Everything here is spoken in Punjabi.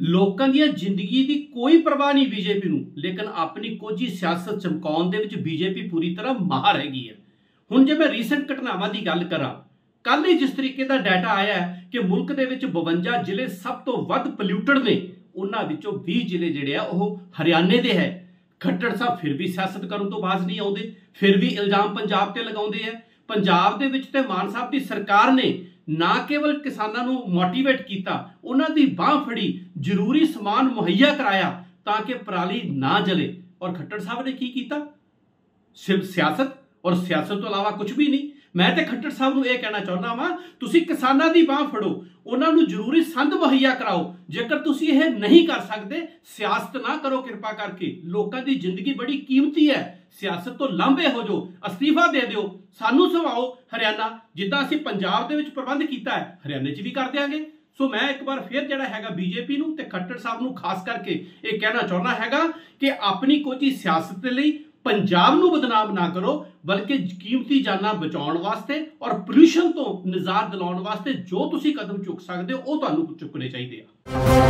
ਲੋਕਾਂ ਦੀਆਂ ਜ਼ਿੰਦਗੀ ਦੀ ਕੋਈ ਪਰਵਾਹ ਨਹੀਂ ਬੀਜੇਪੀ ਨੂੰ, ਲੇਕਿਨ ਆਪਣੀ ਕੋਝੀ ਸਿਆਸਤ ਚਮਕਾਉਣ ਦੇ ਵਿੱਚ ਬੀਜੇਪੀ ਪੂਰੀ ਤਰ੍ਹਾਂ ਮਾਹਰ ਹੈਗੀ ਹੈ। ਹੁਣ ਜੇ ਮੈਂ ਰੀਸੈਂਟ ਘਟਨਾਵਾਂ ਦੀ ਗੱਲ ਕਰਾਂ ਕੱਲ ਹੀ ਜਿਸ ਤਰੀਕੇ ਦਾ ਡਾਟਾ ਆਇਆ ਹੈ ਕਿ ਮੁਲਕ ਦੇ ਵਿੱਚ 52 ਜ਼ਿਲ੍ਹੇ ਸਭ ਤੋਂ ਵੱਧ ਪੋਲਿਊਟਡ ਨੇ, ਉਹਨਾਂ ਵਿੱਚੋਂ 20 ਜ਼ਿਲ੍ਹੇ ਜਿਹੜੇ ਆ ਉਹ ਹਰਿਆਣੇ ਦੇ ਹੈ। ਖੱਟੜ ਸਾਹਿਬ ਫਿਰ ਵੀ ਸਿਆਸਤ ਕਰਨ ਤੋਂ ਬਾਜ਼ ਨਹੀਂ ਆਉਂਦੇ, ਫਿਰ ਵੀ ਇਲਜ਼ਾਮ ਪੰਜਾਬ ਤੇ ਲਗਾਉਂਦੇ ਆ। ਪੰਜਾਬ ਦੇ ਵਿੱਚ ਤੇ ਮਾਨ ਸਾਹਿਬ ਦੀ ਸਰਕਾਰ ਨੇ ਨਾ ਕੇਵਲ ਕਿਸਾਨਾਂ ਨੂੰ ਮੋਟੀਵੇਟ ਕੀਤਾ, ਉਹਨਾਂ ਦੀ ਬਾਹ ਫੜੀ, ਜ਼ਰੂਰੀ ਸਮਾਨ ਮੁਹੱਈਆ ਕਰਾਇਆ ਤਾਂ ਕਿ ਪਰਾਲੀ ਨਾ ਜਲੇ। ਔਰ ਖੱਟੜ ਸਾਹਿਬ ਨੇ ਕੀ ਕੀਤਾ? ਸਿਰਫ ਸਿਆਸਤ ਔਰ ਸਿਆਸਤ ਤੋਂ ਇਲਾਵਾ ਕੁਝ ਵੀ ਨਹੀਂ। ਮੈਂ ਤੇ ਖੱਟੜ ਸਾਹਿਬ ਨੂੰ ਇਹ ਕਹਿਣਾ ਚਾਹੁੰਦਾ ਵਾਂ, ਤੁਸੀਂ ਕਿਸਾਨਾਂ ਦੀ ਬਾਹ ਫੜੋ, ਉਹਨਾਂ ਨੂੰ ਜ਼ਰੂਰੀ ਸੰਦ ਮੁਹੱਈਆ ਕਰਾਓ। ਜੇਕਰ ਤੁਸੀਂ ਇਹ ਨਹੀਂ ਕਰ ਸਕਦੇ, ਸਿਆਸਤ ਨਾ ਕਰੋ ਕਿਰਪਾ ਕਰਕੇ। ਲੋਕਾਂ ਦੀ ਜ਼ਿੰਦਗੀ ਬੜੀ ਕੀਮਤੀ ਹੈ। ਸਿਆਸਤ ਤੋਂ ਲਾਂਭੇ ਹੋ ਜਾਓ, ਅਸਤੀਫਾ ਦੇ ਦਿਓ। ਸਾਨੂੰ ਸਵਾਓ ਹਰਿਆਣਾ, ਜਿੱਦਾਂ ਅਸੀਂ ਪੰਜਾਬ ਦੇ ਵਿੱਚ ਪ੍ਰਬੰਧ ਕੀਤਾ ਹੈ, ਹਰਿਆਣੇ 'ਚ ਵੀ ਕਰ ਦਿਆਂਗੇ। ਸੋ ਮੈਂ ਇੱਕ ਵਾਰ ਫਿਰ ਜਿਹੜਾ ਹੈਗਾ ਬੀਜੇਪੀ ਨੂੰ ਤੇ ਖੱਟੜ ਸਾਹਿਬ ਨੂੰ ਖਾਸ ਕਰਕੇ ਇਹ ਕਹਿਣਾ ਚਾਹੁੰਦਾ ਹੈਗਾ ਕਿ ਆਪਣੀ ਕੋਈ ਸਿਆਸਤ ਦੇ ਲਈ ਪੰਜਾਬ ਨੂੰ ਬਦਨਾਮ ਨਾ ਕਰੋ, ਬਲਕਿ ਕੀਮਤੀ ਜਾਨਾਂ ਬਚਾਉਣ ਵਾਸਤੇ ਔਰ ਪੋਲੂਸ਼ਨ ਤੋਂ ਨਿਜ਼ਾਤ ਦਿਲਾਉਣ ਵਾਸਤੇ ਜੋ ਤੁਸੀਂ ਕਦਮ ਚੁੱਕ ਸਕਦੇ ਹੋ, ਉਹ ਤੁਹਾਨੂੰ ਚੁੱਕਣੇ ਚਾਹੀਦੇ ਆ।